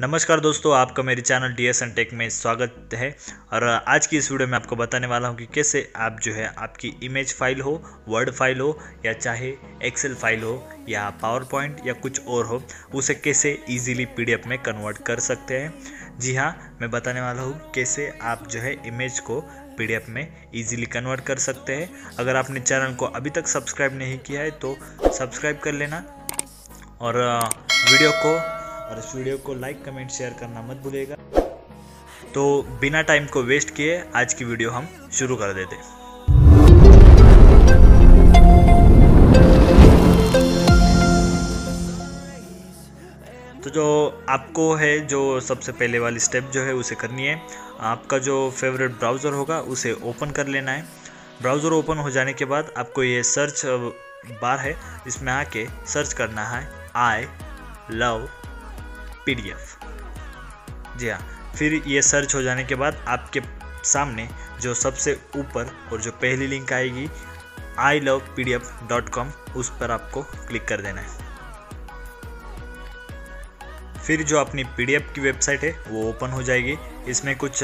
नमस्कार दोस्तों, आपका मेरे चैनल डी एस टेक में स्वागत है। और आज की इस वीडियो में आपको बताने वाला हूँ कि कैसे आप जो है आपकी इमेज फ़ाइल हो वर्ड फ़ाइल हो, या चाहे एक्सेल फ़ाइल हो, या पावर पॉइंट या कुछ और हो, उसे कैसे इजीली पीडीएफ में कन्वर्ट कर सकते हैं। जी हाँ मैं बताने वाला हूँ कैसे आप जो है इमेज को पीडीएफ में इजीली कन्वर्ट कर सकते हैं। अगर आपने चैनल को अभी तक सब्सक्राइब नहीं किया है तो सब्सक्राइब कर लेना। और वीडियो को और इस वीडियो को लाइक कमेंट शेयर करना मत भूलिएगा। तो बिना टाइम को वेस्ट किए आज की वीडियो हम शुरू कर देते तो जो आपको है, जो सबसे पहले वाली स्टेप जो है, उसे करनी है। आपका जो फेवरेट ब्राउज़र होगा, उसे ओपन कर लेना है। ब्राउज़र ओपन हो जाने के बाद आपको ये सर्च बार है इसमें आके सर्च करना है आई लव पीडीएफ। जी हाँ फिर ये सर्च हो जाने के बाद आपके सामने जो सबसे ऊपर और जो पहली लिंक आएगी I love P D F dot com उस पर आपको क्लिक कर देना है। फिर जो अपनी पी डी एफ़ की वेबसाइट है, वो ओपन हो जाएगी। इसमें कुछ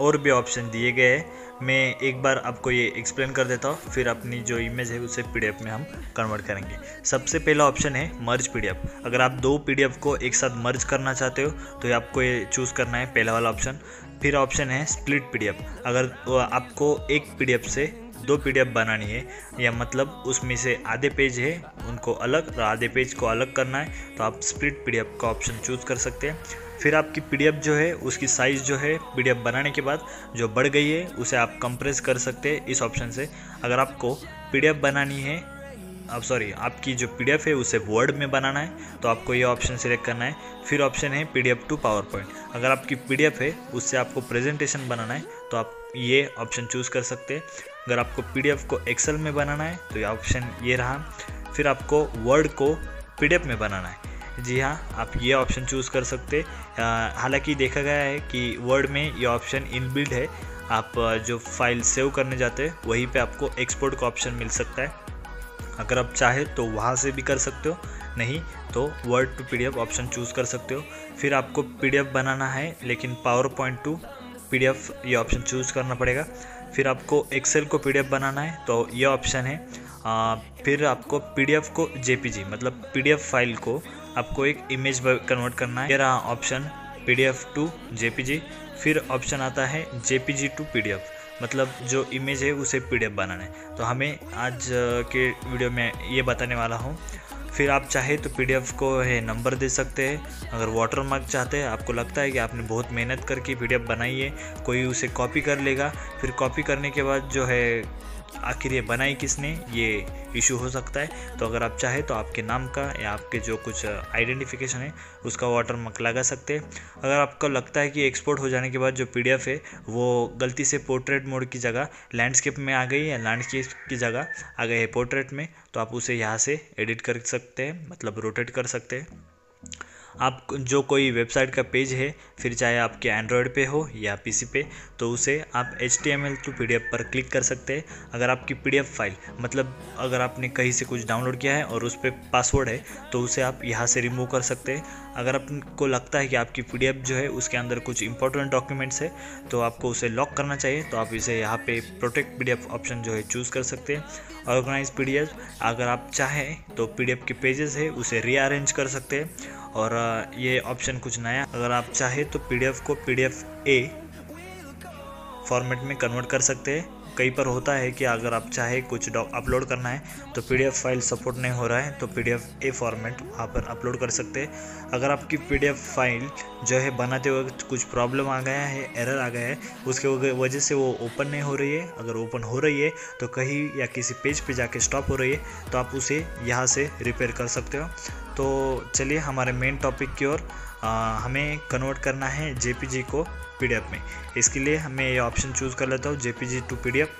और भी ऑप्शन दिए गए हैं। मैं एक बार आपको ये एक्सप्लेन कर देता हूँ, फिर अपनी जो इमेज है उसे पीडीएफ में हम कन्वर्ट करेंगे। सबसे पहला ऑप्शन है मर्ज पीडीएफ अगर आप दो पीडीएफ को एक साथ मर्ज करना चाहते हो तो आपको ये चूज़ करना है, पहला वाला ऑप्शन फिर ऑप्शन है स्प्लिट पीडीएफ अगर आपको एक पीडीएफ से दो पीडीएफ बनानी है, या मतलब उसमें से आधे पेज है, उनको अलग, और आधे पेज को अलग करना है तो आप स्प्लिट पीडीएफ का ऑप्शन चूज़ कर सकते हैं। फिर आपकी पीडीएफ जो है, उसकी साइज़ जो है पीडीएफ बनाने के बाद जो बढ़ गई है, उसे आप कंप्रेस कर सकते हैं इस ऑप्शन से। अगर आपको पीडीएफ बनानी है, अब सॉरी आपकी जो पीडीएफ है, उसे वर्ड में बनाना है तो आपको ये ऑप्शन सिलेक्ट करना है। फिर ऑप्शन है पीडीएफ टू पावर पॉइंट अगर आपकी पीडीएफ है, उससे आपको प्रेजेंटेशन बनाना है तो आप ये ऑप्शन चूज़ कर सकते हैं। अगर आपको पीडीएफ को एक्सेल में बनाना है तो ये ऑप्शन ये रहा। फिर आपको वर्ड को पीडीएफ में बनाना है। जी हाँ आप ये ऑप्शन चूज़ कर सकते। हालाँकि देखा गया है कि वर्ड में ये ऑप्शन इनबिल्ड है। आप जो फ़ाइल सेव करने जाते हैं वहीं पे आपको एक्सपोर्ट का ऑप्शन मिल सकता है। अगर आप चाहे तो वहाँ से भी कर सकते हो नहीं तो word to PDF option choose कर सकते हो। फिर आपको पीडीएफ बनाना है लेकिन पावर पॉइंट टू पीडीएफ ये ऑप्शन चूज़ करना पड़ेगा। फिर आपको एक्सेल को पीडीएफ बनाना है तो ये ऑप्शन है। आ, फिर आपको पीडीएफ को जेपीजी मतलब पीडीएफ फ़ाइल को आपको एक इमेज कन्वर्ट करना है। रहा option P D F to J P G फिर ऑप्शन आता है J P G to P D F मतलब जो इमेज है, उसे पी डी एफ़ बनाना है। तो हमें आज के वीडियो में ये बताने वाला हूँ। फिर आप चाहे तो पी डी एफ़ को, है नंबर दे सकते हैं। अगर वाटर मार्क चाहते हैं, आपको लगता है कि आपने बहुत मेहनत करके पी डी एफ़ बनाई है, कोई उसे कॉपी कर लेगा। फिर कॉपी करने के बाद जो है आखिर ये बनाई किसने? ये इशू हो सकता है। तो अगर आप चाहें तो आपके नाम का या आपके जो कुछ आइडेंटिफिकेशन है, उसका वाटर मार्क लगा सकते हैं। अगर आपको लगता है कि एक्सपोर्ट हो जाने के बाद जो पीडीएफ है, वो गलती से पोर्ट्रेट मोड की जगह लैंडस्केप में आ गई या लैंडस्केप की जगह आ गई है पोर्ट्रेट में तो आप उसे यहाँ से एडिट कर सकते हैं मतलब रोटेट कर सकते हैं। आप जो कोई वेबसाइट का पेज है, फिर चाहे आपके एंड्रॉयड पे हो या पीसी पे तो उसे आप H T M L to P D F पर क्लिक कर सकते हैं। अगर आपकी पी डी एफ़ फ़ाइल मतलब अगर आपने कहीं से कुछ डाउनलोड किया है और उस पर पासवर्ड है तो उसे आप यहाँ से रिमूव कर सकते हैं। अगर आपको लगता है कि आपकी पी डी एफ़ जो है, उसके अंदर कुछ इंपॉर्टेंट डॉक्यूमेंट्स है तो आपको उसे लॉक करना चाहिए। तो आप इसे यहाँ पे protect P D F option जो है चूज़ कर सकते हैं। ऑर्गेनाइज पी डी एफ़ अगर आप चाहें तो पी डी एफ़ के पेजेस है, उसे रीअरेंज कर सकते हैं। और ये ऑप्शन कुछ नया। अगर आप चाहें तो पीडीएफ को पीडीएफ ए फॉर्मेट में कन्वर्ट कर सकते हैं। कई पर होता है कि अगर आप चाहे कुछ अपलोड करना है तो पीडीएफ फ़ाइल सपोर्ट नहीं हो रहा है तो पीडीएफ ए फॉर्मेट वहाँ पर अपलोड कर सकते हैं। अगर आपकी पीडीएफ फ़ाइल जो है बनाते वक्त कुछ प्रॉब्लम आ गया है एरर आ गया है, उसके वजह से वो ओपन नहीं हो रही है, अगर ओपन हो रही है तो कहीं या किसी पेज पे जाके स्टॉप हो रही है तो आप उसे यहाँ से रिपेयर कर सकते हो। तो चलिए हमारे मेन टॉपिक की ओर हमें कन्वर्ट करना है जेपीजी को पीडीएफ में। इसके लिए हमें ये ऑप्शन चूज़ कर लेता हूँ J P G to PDF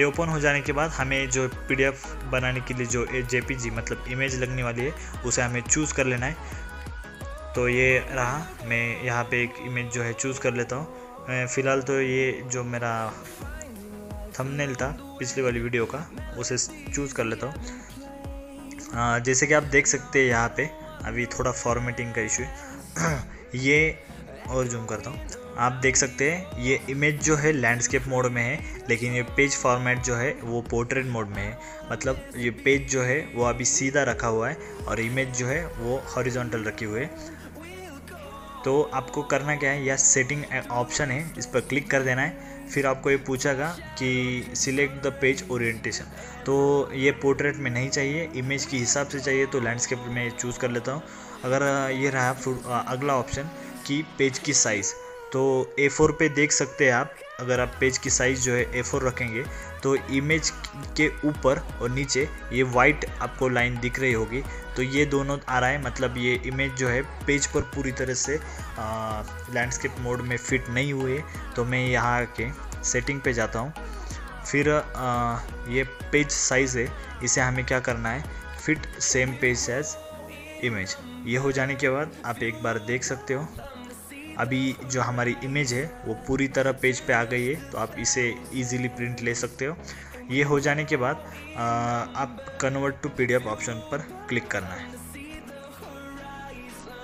ये ओपन हो जाने के बाद हमें जो पीडीएफ बनाने के लिए जो जे मतलब इमेज लगने वाली है, उसे हमें चूज़ कर लेना है। तो ये रहा, मैं यहाँ पे एक इमेज जो है चूज़ कर लेता हूँ। फ़िलहाल तो ये जो मेरा थंबनेल था, पिछली वाली वीडियो का, उसे चूज़ कर लेता हूँ। जैसे कि आप देख सकते हैं यहाँ पे अभी थोड़ा फॉर्मेटिंग का इशू है। ये और जूम करता हूँ। आप देख सकते हैं, ये इमेज जो है लैंडस्केप मोड में है, लेकिन ये पेज फॉर्मेट जो है, वो पोर्ट्रेट मोड में है। मतलब ये पेज जो है, वो अभी सीधा रखा हुआ है और इमेज जो है, वो हॉरिजॉन्टल रखी हुई है। तो आपको करना क्या है, या सेटिंग ऑप्शन है, इस पर क्लिक कर देना है। फिर आपको ये पूछेगा कि सिलेक्ट द पेज ओरिएंटेशन तो ये पोर्ट्रेट में नहीं चाहिए इमेज के हिसाब से चाहिए तो लैंडस्केप में चूज़ कर लेता हूँ। अगर ये रहा अगला ऑप्शन कि पेज की साइज़ तो ए फोर पे देख सकते हैं आप अगर आप पेज की साइज़ जो है ए फोर रखेंगे तो इमेज के ऊपर और नीचे ये वाइट आपको लाइन दिख रही होगी। तो ये दोनों आ रहा है मतलब ये इमेज जो है पेज पर पूरी तरह से लैंडस्केप मोड में फिट नहीं हुए। तो मैं यहाँ के सेटिंग पे जाता हूँ। फिर आ, ये पेज साइज़ है इसे हमें क्या करना है? Fit same page as image ये हो जाने के बाद आप एक बार देख सकते हो। अभी जो हमारी इमेज है, वो पूरी तरह पेज पे आ गई है तो आप इसे इजीली प्रिंट ले सकते हो। ये हो जाने के बाद आप कन्वर्ट टू पीडीएफ ऑप्शन पर क्लिक करना है।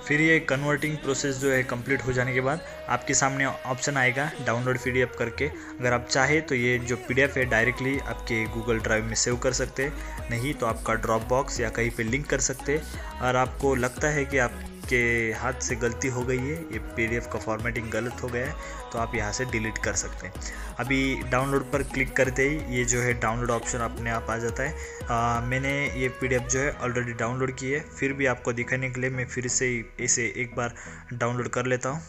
फिर ये कन्वर्टिंग प्रोसेस जो है कंप्लीट हो जाने के बाद, आपके सामने ऑप्शन आएगा डाउनलोड पीडीएफ करके। अगर आप चाहे तो ये जो पीडीएफ है डायरेक्टली आपके गूगल ड्राइव में सेव कर सकते नहीं तो आपका ड्रॉप बॉक्स या कहीं पे लिंक कर सकते और आपको लगता है कि आप आपके हाथ से गलती हो गई है ये पीडीएफ का फॉर्मेटिंग गलत हो गया है तो आप यहाँ से डिलीट कर सकते हैं। अभी डाउनलोड पर क्लिक करते ही ये जो है डाउनलोड ऑप्शन अपने आप आ जाता है। आ, मैंने ये पीडीएफ जो है ऑलरेडी डाउनलोड की है फिर भी आपको दिखाने के लिए मैं फिर से इसे एक बार डाउनलोड कर लेता हूँ।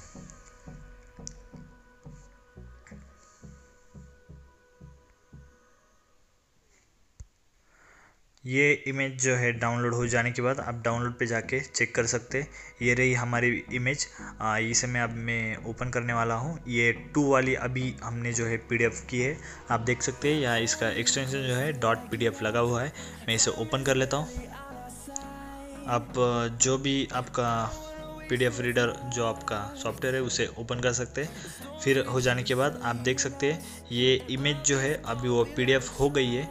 ये इमेज जो है डाउनलोड हो जाने के बाद आप डाउनलोड पे जाके चेक कर सकते ये रही हमारी इमेज इसे मैं अब मैं ओपन करने वाला हूँ। ये टू वाली अभी हमने जो है पीडीएफ की है। आप देख सकते हैं, यहाँ इसका एक्सटेंशन जो है डॉट पीडीएफ लगा हुआ है। मैं इसे ओपन कर लेता हूँ। आप, जो भी आपका पीडीएफ रीडर जो आपका सॉफ्टवेयर है, उसे ओपन कर सकते हैं। फिर हो जाने के बाद आप देख सकते हैं, ये इमेज जो है अभी वो पीडीएफ हो गई है।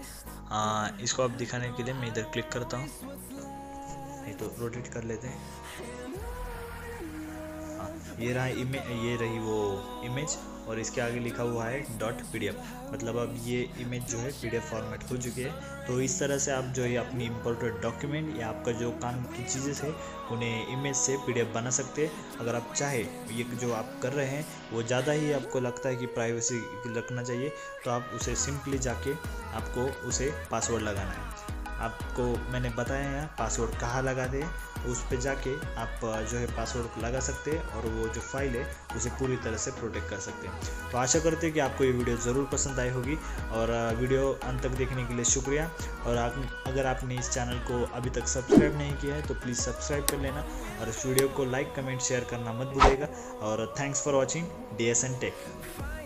आ, इसको आप दिखाने के लिए मैं इधर क्लिक करता हूँ। नहीं तो रोटेट कर लेते हैं। हाँ ये रहा इमेज ये रही वो इमेज और इसके आगे लिखा हुआ है डॉट पीडीएफ मतलब अब ये इमेज जो है पीडीएफ फॉर्मेट हो चुकी है। तो इस तरह से आप जो है अपनी इम्पोर्टेड डॉक्यूमेंट या आपका जो काम की चीज़ें है उन्हें इमेज से पीडीएफ बना सकते हैं। अगर आप चाहे ये जो आप कर रहे हैं, वो ज़्यादा ही आपको लगता है कि प्राइवेसी रखना चाहिए तो आप उसे सिंपली जाके आपको उसे पासवर्ड लगाना है। आपको मैंने बताया यहाँ पासवर्ड कहाँ लगा दें, उस पर जाके आप जो है पासवर्ड लगा सकते हैं और वो जो फ़ाइल है, उसे पूरी तरह से प्रोटेक्ट कर सकते हैं। तो आशा करते हैं कि आपको ये वीडियो ज़रूर पसंद आई होगी और वीडियो अंत तक देखने के लिए शुक्रिया। और आप, अगर आपने इस चैनल को अभी तक सब्सक्राइब नहीं किया है तो प्लीज़ सब्सक्राइब कर लेना और इस वीडियो को लाइक कमेंट शेयर करना मत भूलिएगा। और thanks for watching D S N tech